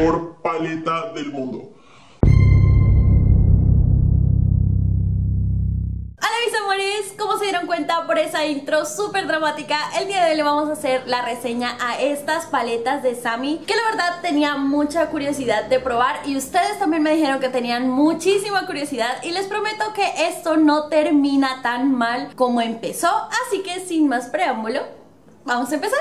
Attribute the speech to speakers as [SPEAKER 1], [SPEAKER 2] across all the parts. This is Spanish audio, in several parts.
[SPEAKER 1] mejor paleta del mundo.
[SPEAKER 2] mis amores, como se dieron cuenta por esa intro súper dramática, el día de hoy le vamos a hacer la reseña a estas paletas de Sammy que la verdad tenía mucha curiosidad de probar y ustedes también me dijeron que tenían muchísima curiosidad y les prometo que esto no termina tan mal como empezó, así que sin más preámbulo, vamos a empezar.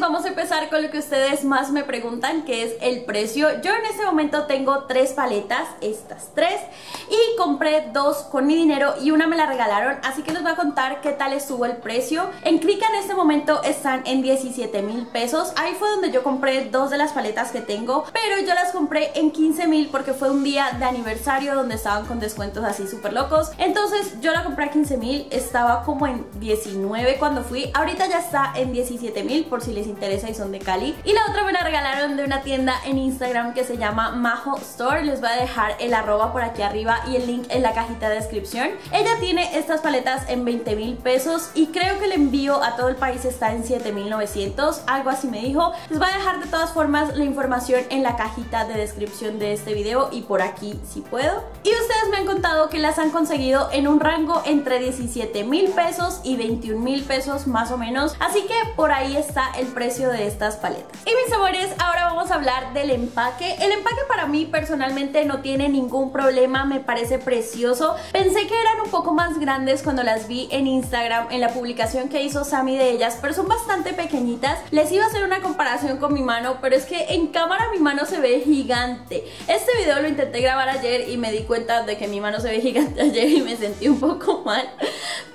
[SPEAKER 2] Vamos a empezar con lo que ustedes más me preguntan, que es el precio. Yo en este momento tengo tres paletas, estas tres, y compré dos con mi dinero y una me la regalaron, así que les voy a contar qué tal estuvo el precio. En Krika en este momento están en 17 mil pesos, ahí fue donde yo compré dos de las paletas que tengo, pero yo las compré en 15 mil porque fue un día de aniversario donde estaban con descuentos así súper locos, entonces yo la compré a 15 mil, estaba como en 19 cuando fui, ahorita ya está en 17 mil por si les interesa y son de Cali. Y la otra me la regalaron de una tienda en Instagram que se llama Majo Store. Les voy a dejar el arroba por aquí arriba y el link en la cajita de descripción. Ella tiene estas paletas en 20 mil pesos y creo que el envío a todo el país está en 7900, algo así me dijo. Les voy a dejar de todas formas la información en la cajita de descripción de este video y por aquí si puedo. Y ustedes me han contado que las han conseguido en un rango entre 17 mil pesos y 21 mil pesos más o menos. Así que por ahí está el precio de estas paletas. Y mis amores, ahora vamos a hablar del empaque. El empaque para mí personalmente no tiene ningún problema, me parece precioso. Pensé que eran un poco más grandes cuando las vi en Instagram, en la publicación que hizo Sammy de ellas, pero son bastante pequeñitas. Les iba a hacer una comparación con mi mano, pero es que en cámara mi mano se ve gigante. Este video lo intenté grabar ayer y me di cuenta de que mi mano se ve gigante ayer y me sentí un poco mal.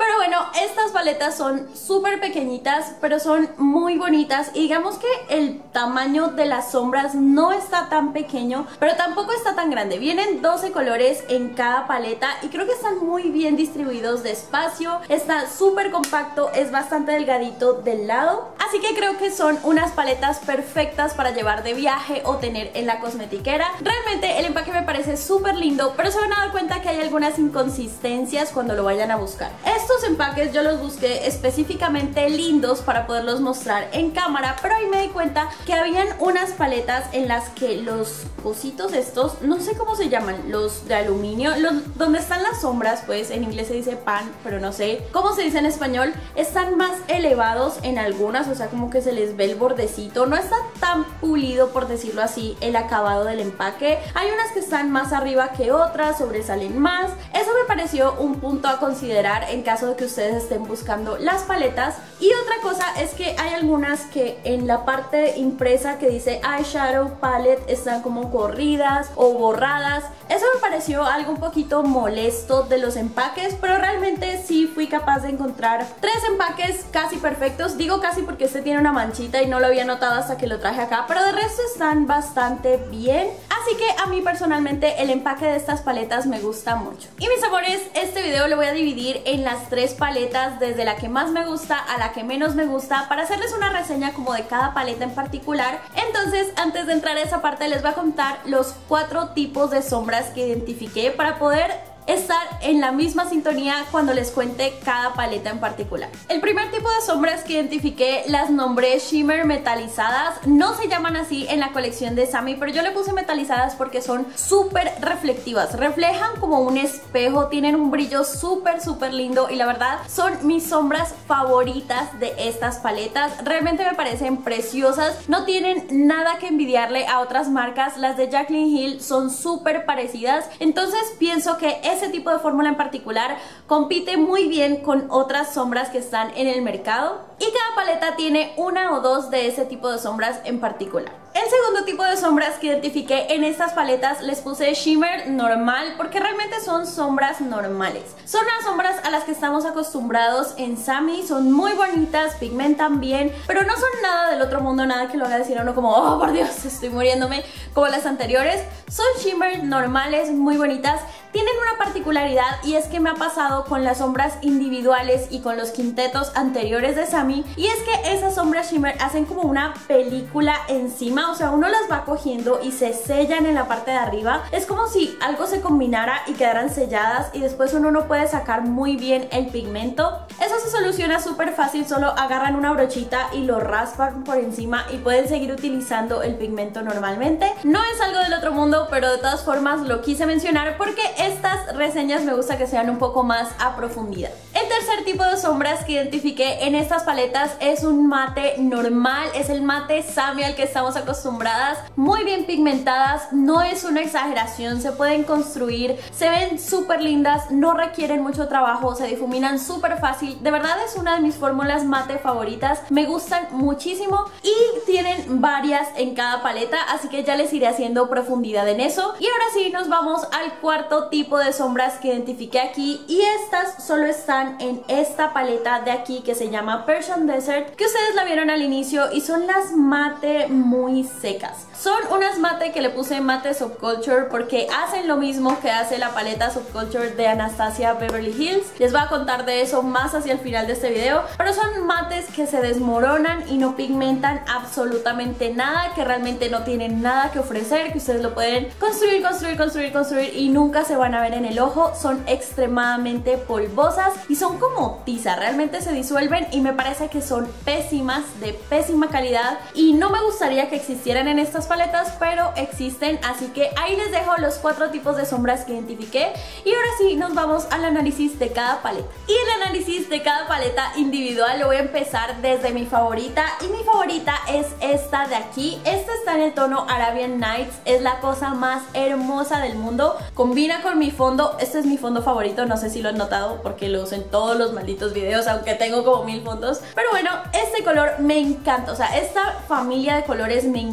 [SPEAKER 2] Pero bueno, estas paletas son súper pequeñitas, pero son muy bonitas y digamos que el tamaño de las sombras no está tan pequeño, pero tampoco está tan grande. Vienen 12 colores en cada paleta y creo que están muy bien distribuidos de espacio. Está súper compacto, es bastante delgadito del lado. Así que creo que son unas paletas perfectas para llevar de viaje o tener en la cosmetiquera. Realmente el empaque me parece súper lindo, pero se van a dar cuenta que hay algunas inconsistencias cuando lo vayan a buscar. Estos empaques yo los busqué específicamente lindos para poderlos mostrar en cámara, pero ahí me di cuenta que habían unas paletas en las que los cositos estos, no sé cómo se llaman, los de aluminio, donde están las sombras, pues en inglés se dice pan, pero no sé cómo se dice en español, están más elevados en algunas, sea, como que se les ve el bordecito, no está tan pulido, por decirlo así, el acabado del empaque. Hay unas que están más arriba que otras, sobresalen más. Eso me pareció un punto a considerar en caso de que ustedes estén buscando las paletas. Y otra cosa es que hay algunas que en la parte impresa que dice eyeshadow palette están como corridas o borradas. Eso me pareció algo un poquito molesto de los empaques, pero realmente sí fui capaz de encontrar tres empaques casi perfectos. Digo casi porque este tiene una manchita y no lo había notado hasta que lo traje acá, pero de resto están bastante bien. Así que a mí personalmente el empaque de estas paletas me gusta mucho. Y mis amores, este video lo voy a dividir en las tres paletas, desde la que más me gusta a la que menos me gusta, para hacerles una reseña como de cada paleta en particular. Entonces, antes de entrar a esa parte, les voy a contar los cuatro tipos de sombras que identifiqué para poder estar en la misma sintonía cuando les cuente cada paleta en particular. El primer tipo de sombras que identifiqué las nombré shimmer metalizadas, no se llaman así en la colección de Sammy, pero yo le puse metalizadas porque son súper reflectivas, reflejan como un espejo, tienen un brillo súper súper lindo y la verdad son mis sombras favoritas de estas paletas, realmente me parecen preciosas, no tienen nada que envidiarle a otras marcas, las de Jacqueline Hill son súper parecidas, entonces pienso que ese tipo de fórmula en particular compite muy bien con otras sombras que están en el mercado y cada paleta tiene una o dos de ese tipo de sombras en particular. El segundo tipo de sombras que identifiqué en estas paletas les puse shimmer normal porque realmente son sombras normales. Son las sombras a las que estamos acostumbrados en Sammy, son muy bonitas, pigmentan bien, pero no son nada del otro mundo, nada que lo haga decir a uno como, oh por Dios, estoy muriéndome, como las anteriores. Son shimmer normales, muy bonitas, tienen una particularidad y es que me ha pasado con las sombras individuales y con los quintetos anteriores de Sammy y es que esas sombras shimmer hacen como una película encima, o sea, uno las va cogiendo y se sellan en la parte de arriba. Es como si algo se combinara y quedaran selladas y después uno no puede sacar muy bien el pigmento. Eso se soluciona súper fácil, solo agarran una brochita y lo raspan por encima y pueden seguir utilizando el pigmento normalmente. No es algo del otro mundo, pero de todas formas lo quise mencionar porque estas reseñas me gusta que sean un poco más a profundidad. El tercer tipo de sombras que identifiqué en estas paletas es un mate normal, es el mate Sammy al que estamos acostumbradas, muy bien pigmentadas, no es una exageración, se pueden construir, se ven súper lindas, no requieren mucho trabajo, se difuminan súper fácil, de verdad es una de mis fórmulas mate favoritas, me gustan muchísimo y tienen varias en cada paleta, así que ya les iré haciendo profundidad en eso. Y ahora sí, nos vamos al cuarto tipo de sombras que identifiqué aquí y estas solo están en esta paleta de aquí que se llama Persian Desert, que ustedes la vieron al inicio y son las mate muy secas. Son unas mate que le puse mate Subculture porque hacen lo mismo que hace la paleta Subculture de Anastasia Beverly Hills. Les voy a contar de eso más hacia el final de este video, pero son mates que se desmoronan y no pigmentan absolutamente nada, que realmente no tienen nada que ofrecer, que ustedes lo pueden construir, construir, construir, construir y nunca se van a ver en el ojo. Son extremadamente polvosas y son como tiza, realmente se disuelven y me parece que son pésimas, de pésima calidad y no me gustaría que existieran en estas paletas, pero existen, así que ahí les dejo los cuatro tipos de sombras que identifiqué y ahora sí nos vamos al análisis de cada paleta. Y el análisis de cada paleta individual lo voy a empezar desde mi favorita y mi favorita es esta de aquí. Esta está en el tono Arabian Nights, es la cosa más hermosa del mundo, combina con mi fondo, este es mi fondo favorito, no sé si lo han notado porque lo uso en todos los malditos videos, aunque tengo como mil fondos, pero bueno, este color me encanta, o sea, esta familia de colores me encanta,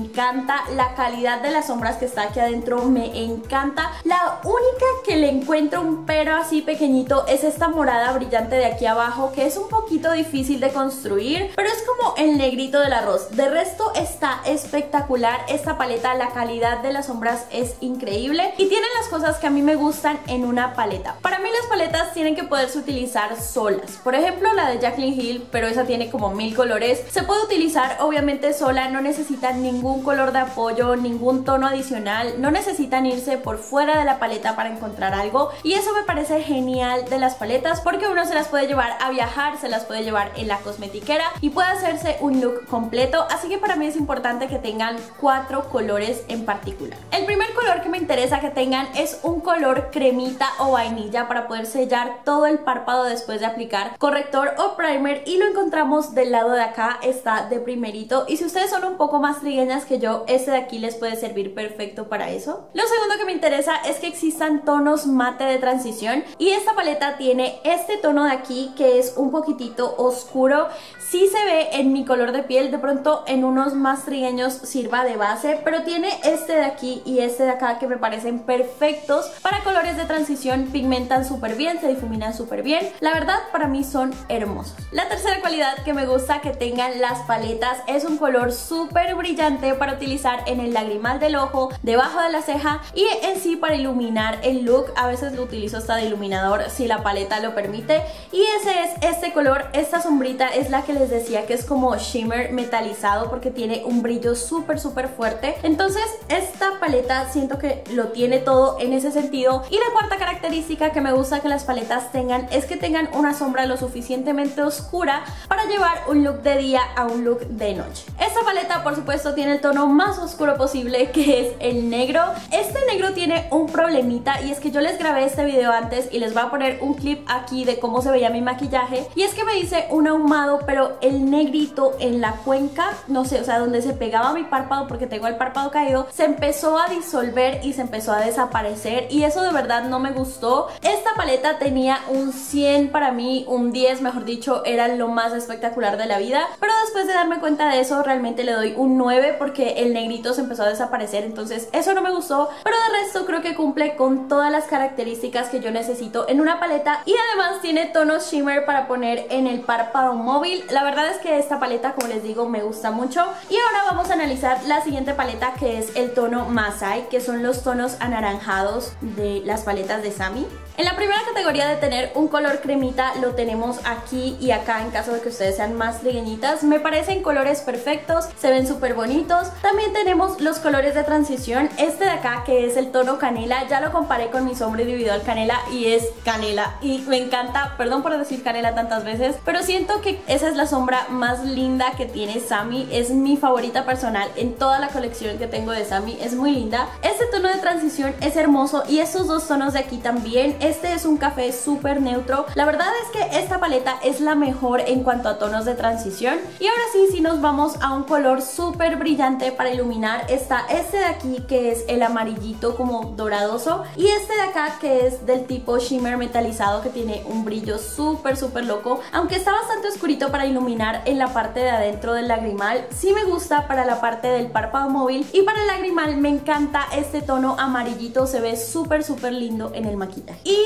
[SPEAKER 2] la calidad de las sombras que está aquí adentro me encanta. La única que le encuentro un pero así pequeñito es esta morada brillante de aquí abajo que es un poquito difícil de construir, pero es como el negrito del arroz. De resto está espectacular esta paleta, la calidad de las sombras es increíble y tienen las cosas que a mí me gustan en una paleta. Para mí las paletas tienen que poderse utilizar solas. Por ejemplo la de Jacqueline Hill, pero esa tiene como mil colores. Se puede utilizar obviamente sola, no necesita ningún color de apoyo, ningún tono adicional, no necesitan irse por fuera de la paleta para encontrar algo. Y eso me parece genial de las paletas porque uno se las puede llevar a viajar, se las puede llevar en la cosmetiquera y puede hacerse un look completo, así que para mí es importante que tengan cuatro colores en particular. El primer color que me interesa que tengan es un color cremita o vainilla para poder sellar todo el párpado después de aplicar corrector o primer. Y lo encontramos del lado de acá, está de primerito. Y si ustedes son un poco más trigueñas que yo, es de aquí les puede servir perfecto para eso. Lo segundo que me interesa es que existan tonos mate de transición y esta paleta tiene este tono de aquí que es un poquitito oscuro. Sí se ve en mi color de piel, de pronto en unos más trigueños sirva de base, pero tiene este de aquí y este de acá que me parecen perfectos para colores de transición, pigmentan súper bien, se difuminan súper bien. La verdad para mí son hermosos. La tercera cualidad que me gusta que tengan las paletas es un color súper brillante para utilizar en el lagrimal del ojo, debajo de la ceja y en sí para iluminar el look. A veces lo utilizo hasta de iluminador si la paleta lo permite. Y ese es este color, esta sombrita es la que les decía que es como shimmer metalizado porque tiene un brillo súper súper fuerte. Entonces esta paleta siento que lo tiene todo en ese sentido. Y la cuarta característica que me gusta que las paletas tengan es que tengan una sombra lo suficientemente oscura para llevar un look de día a un look de noche. Esta paleta por supuesto tiene el tono más oscuro posible que es el negro. Este negro tiene un problemita y es que yo les grabé este video antes y les voy a poner un clip aquí de cómo se veía mi maquillaje y es que me hice un ahumado pero el negrito en la cuenca, no sé, o sea donde se pegaba mi párpado porque tengo el párpado caído, se empezó a disolver y se empezó a desaparecer y eso de verdad no me gustó. Esta paleta tenía un 100 para mí, un 10 mejor dicho, era lo más espectacular de la vida, pero después de darme cuenta de eso realmente le doy un 9 porque el negrito se empezó a desaparecer, entonces eso no me gustó, pero de resto creo que cumple con todas las características que yo necesito en una paleta y además tiene tonos shimmer para poner en el párpado móvil. La verdad es que esta paleta, como les digo, me gusta mucho. Y ahora vamos a analizar la siguiente paleta que es el tono Masai, que son los tonos anaranjados de las paletas de Sami. En la primera categoría de tener un color cremita lo tenemos aquí y acá en caso de que ustedes sean más trigueñitas. Me parecen colores perfectos, se ven súper bonitos. También tenemos los colores de transición. Este de acá que es el tono canela, ya lo comparé con mi sombra individual canela y es canela. Y me encanta, perdón por decir canela tantas veces, pero siento que esa es la sombra más linda que tiene Sammy. Es mi favorita personal en toda la colección que tengo de Sammy. Es muy linda. Este tono de transición es hermoso y estos dos tonos de aquí también. Este es un café súper neutro. La verdad es que esta paleta es la mejor en cuanto a tonos de transición. Y ahora sí, si nos vamos a un color súper brillante para iluminar, está este de aquí que es el amarillito como doradoso y este de acá que es del tipo shimmer metalizado que tiene un brillo súper súper loco. Aunque está bastante oscurito para iluminar en la parte de adentro del lagrimal, sí me gusta para la parte del párpado móvil y para el lagrimal me encanta este tono amarillito, se ve súper súper lindo en el maquillaje. Y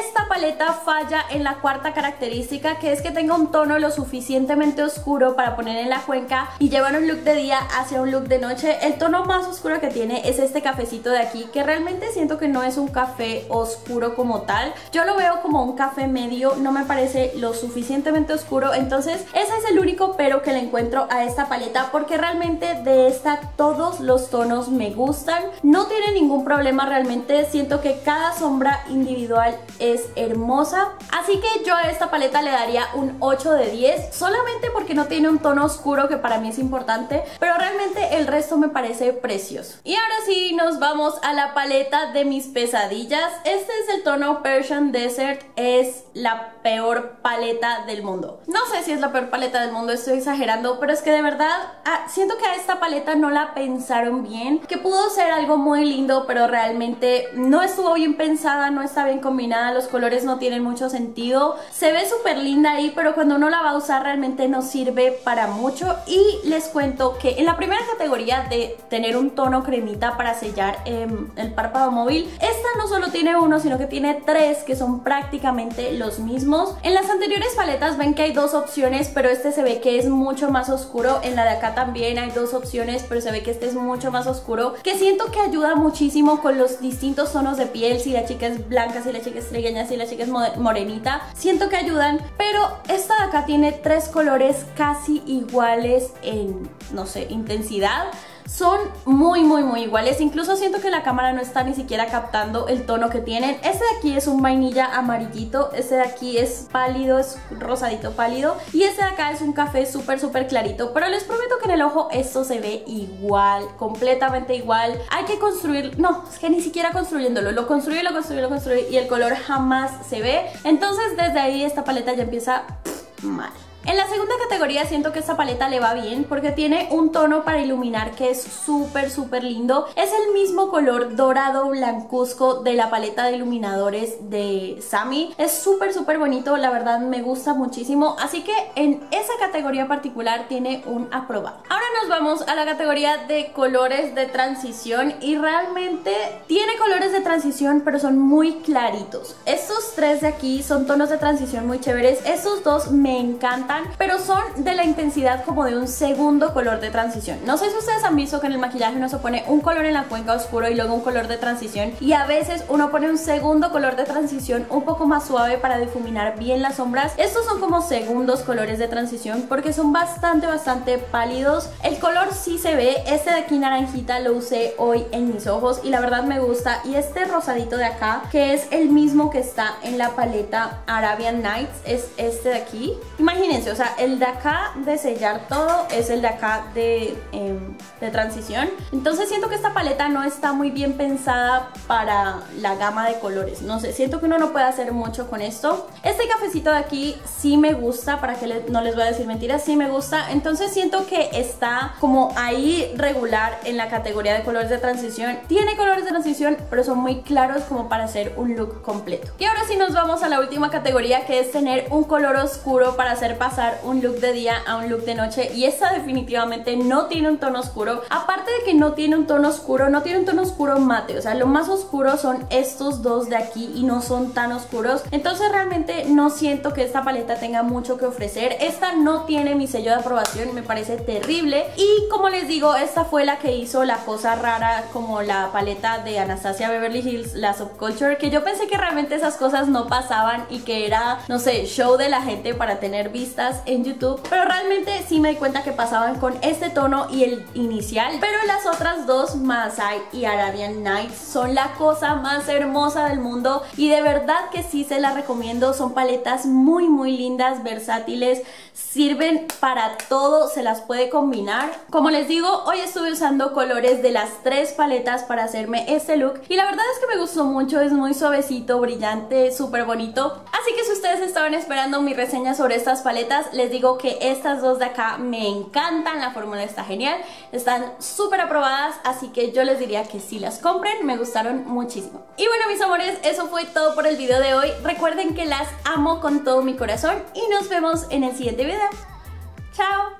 [SPEAKER 2] esta paleta falla en la cuarta característica que es que tenga un tono lo suficientemente oscuro para poner en la cuenca y llevar un look de día un look de noche. El tono más oscuro que tiene es este cafecito de aquí que realmente siento que no es un café oscuro como tal. Yo lo veo como un café medio, no me parece lo suficientemente oscuro. Entonces ese es el único pero que le encuentro a esta paleta porque realmente de esta todos los tonos me gustan. No tiene ningún problema realmente, siento que cada sombra individual es hermosa. Así que yo a esta paleta le daría un 8 de 10 solamente porque no tiene un tono oscuro que para mí es importante, pero realmente el resto me parece precioso. Y ahora sí nos vamos a la paleta de mis pesadillas. Este es el tono Persian Desert, es la peor paleta del mundo. No sé si es la peor paleta del mundo, estoy exagerando, pero es que de verdad ah, siento que a esta paleta no la pensaron bien, que pudo ser algo muy lindo, pero realmente no estuvo bien pensada, no está bien combinada, los colores no tienen mucho sentido. Se ve súper linda ahí, pero cuando uno la va a usar realmente no sirve para mucho. Y les cuento que en la primera categoría de tener un tono cremita para sellar em, el párpado móvil, esta no solo tiene uno, sino que tiene tres que son prácticamente los mismos. En las anteriores paletas ven que hay dos opciones, pero este se ve que es mucho más oscuro. En la de acá también hay dos opciones, pero se ve que este es mucho más oscuro, que siento que ayuda muchísimo con los distintos tonos de piel, si la chica es blanca, si la chica es si la chica es morenita. Siento que ayudan, pero esta de acá tiene tres colores casi iguales en, no sé, intensidad son muy muy muy iguales. Incluso siento que la cámara no está ni siquiera captando el tono que tienen. Este de aquí es un vainilla amarillito este de aquí es pálido, es rosadito pálido y este de acá es un café súper súper clarito. Pero les prometo que en el ojo esto se ve igual, completamente igual. Hay que construir, no, es que ni siquiera construyéndolo, lo construye, lo construye, lo construye y el color jamás se ve. Entonces desde ahí esta paleta ya empieza mal en la segunda categoría siento que esta paleta le va bien porque tiene un tono para iluminar que es súper súper lindo. Es el mismo color dorado blancuzco de la paleta de iluminadores de Sammy. Es súper súper bonito, la verdad me gusta muchísimo. Así que en esa categoría particular tiene un aprobado. Ahora nos vamos a la categoría de colores de transición y realmente tiene colores de transición pero son muy claritos. Estos tres de aquí son tonos de transición muy chéveres. Estos dos me encantan pero son de la intensidad como de un segundo color de transición. No sé si ustedes han visto que en el maquillaje uno se pone un color en la cuenca oscuro y luego un color de transición y a veces uno pone un segundo color de transición un poco más suave para difuminar bien las sombras. Estos son como segundos colores de transición porque son bastante bastante pálidos. El color sí se ve, este de aquí naranjita lo usé hoy en mis ojos y la verdad me gusta y este rosadito de acá que es el mismo que está en la paleta Arabian Nights es este de aquí. Imagínense o sea, el de acá de sellar todo es el de acá de, em, de transición. Entonces siento que esta paleta no está muy bien pensada para la gama de colores. No sé, siento que uno no puede hacer mucho con esto. Este cafecito de aquí sí me gusta, para que no les voy a decir mentiras, sí me gusta. Entonces siento que está como ahí regular en la categoría de colores de transición. Tiene colores de transición, pero son muy claros como para hacer un look completo. Y ahora sí nos vamos a la última categoría que es tener un color oscuro para hacer pastel un look de día a un look de noche y esta definitivamente no tiene un tono oscuro. Aparte de que no tiene un tono oscuro, no tiene un tono oscuro mate, o sea, lo más oscuro son estos dos de aquí y no son tan oscuros. Entonces realmente no siento que esta paleta tenga mucho que ofrecer. Esta no tiene mi sello de aprobación, me parece terrible. Y como les digo, esta fue la que hizo la cosa rara como la paleta de Anastasia Beverly Hills, la Subculture, que yo pensé que realmente esas cosas no pasaban y que era, no sé, show de la gente para tener en YouTube. Pero realmente sí me di cuenta que pasaban con este tono y el inicial. Pero las otras dos, Masai y Arabian Nights, son la cosa más hermosa del mundo y de verdad que sí se las recomiendo. Son paletas muy muy lindas, versátiles, sirven para todo, se las puede combinar. Como les digo, hoy estuve usando colores de las tres paletas para hacerme este look y la verdad es que me gustó mucho, es muy suavecito, brillante, súper bonito. Así que si ustedes estaban esperando mi reseña sobre estas paletas, les digo que estas dos de acá me encantan, la fórmula está genial, están súper aprobadas, así que yo les diría que si las compren, me gustaron muchísimo. Y bueno mis amores, eso fue todo por el video de hoy. Recuerden que las amo con todo mi corazón y nos vemos en el siguiente video. ¡Chao!